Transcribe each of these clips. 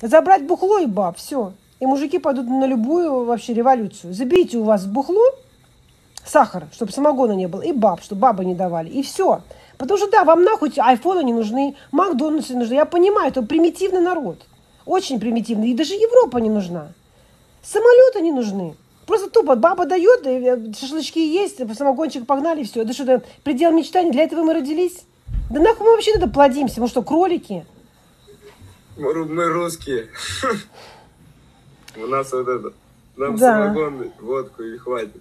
Забрать бухло и баб, все. И мужики пойдут на любую вообще революцию. Заберите у вас бухло, сахар, чтобы самогона не было, и баб, чтобы бабы не давали. И все. Потому что да, вам нахуй айфоны не нужны, Макдональдсы не нужны. Я понимаю, это примитивный народ. Очень примитивный. И даже Европа не нужна. Самолеты не нужны. Просто тупо баба дает, э, шашлычки есть, самогончик погнали, все. Это что-то предел мечтаний. Для этого мы родились. Да нахуй мы вообще тогда плодимся? Мы что, кролики? Мы, ру- мы русские. У нас вот это. Нам Да. самогон, водку и хватит.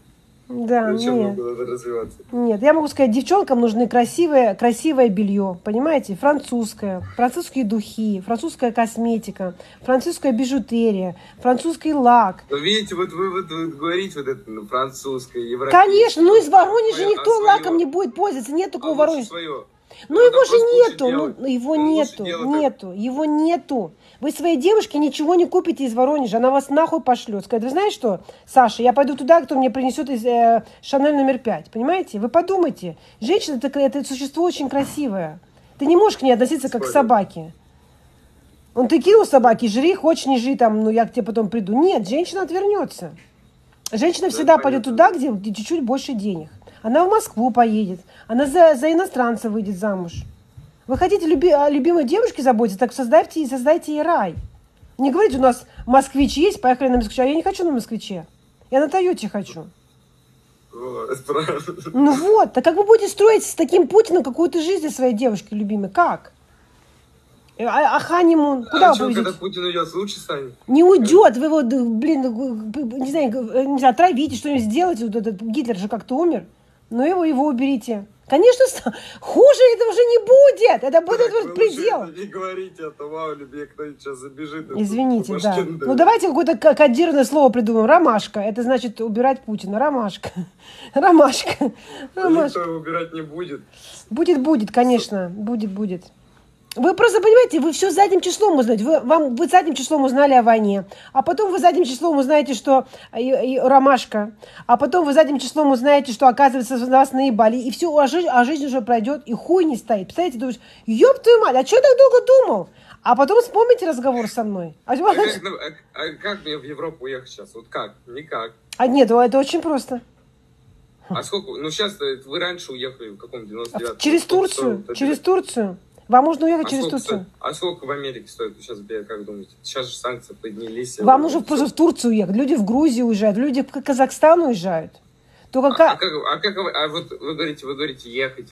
Да, Зачем нам нет. куда-то развиваться? Нет, я могу сказать, девчонкам нужны красивое, красивое белье, понимаете? Французское, французские духи, французская косметика, французская бижутерия, французский лак. Но видите, вот вы вот, вот говорите вот это на французское, европейское. Конечно, ну из Воронежа Свое- никто а лаком не будет пользоваться, нет такого А Воронежа. свое. Ну Надо его же нету, ну его Ну, лучше нету, нету, его нету. Вы своей девушке ничего не купите из Воронежа, она вас нахуй пошлет. Скажет, вы знаете что, Саша, я пойду туда, кто мне принесет из э, Шанель номер пять, понимаете? Вы подумайте, женщина это, это существо очень красивое. Ты не можешь к ней относиться как к Спорю. собаке. Он ты кинул собаке, жри, хочешь не жри, там, ну я к тебе потом приду. Нет, женщина отвернется. Женщина Да, всегда пойдет понятно. туда, где, где чуть-чуть больше денег. Она в Москву поедет, она за, за иностранца выйдет замуж. Вы хотите люби- о любимой девушке заботиться, так создайте, создайте ей рай. Не говорите, у нас москвич есть, поехали на москвиче. А я не хочу на москвиче. Я на Тойоте хочу. Вот. Ну вот, так как вы будете строить с таким Путиным какую-то жизнь для своей девушки любимой? Как? Э, А, а ханимун? Куда а вы что, повезете? когда Путин уйдет, лучше станет? Не уйдет, вы его, блин, не знаю, г- не знаю, отравите, что-нибудь сделайте. Вот этот Гитлер же как-то умер. Но его, его уберите. Конечно, хуже это уже не будет. Это будет Так, предел. Не говорите, а то мало ли мне кто-нибудь сейчас забежит. Извините, да. Ну давайте какое-то кодированное слово придумаем. Ромашка. Это значит убирать Путина. Ромашка. Ромашка. Ромашка. Никто убирать не будет. Будет, будет, конечно. Будет, будет. Вы просто понимаете, вы все задним числом узнаете. Вы, вам, вы задним числом узнали о войне. А потом вы задним числом узнаете, что э, и- ромашка. А потом вы задним числом узнаете, что, оказывается, на вас наебали. И все, а жизнь, а жизнь уже пройдет, и хуй не стоит. Представляете, думаешь, ёб твою мать, а что я так долго думал? А потом вспомните разговор со мной. А, А как, ну, а- а как мне в Европу уехать сейчас? Вот как? Никак. а нет, это очень просто. А сколько? Ну сейчас вы раньше уехали в каком 99 Через Турцию, через Турцию. Вам нужно уехать а через Турцию. стоит? А сколько в Америке стоит? Сейчас, как думаете? Сейчас же санкции поднялись. Вам нужно просто в Турцию уехать. Люди в Грузию уезжают, люди в Казахстан уезжают. Только А, как... а как, а как вы, а вот вы говорите, вы говорите ехать.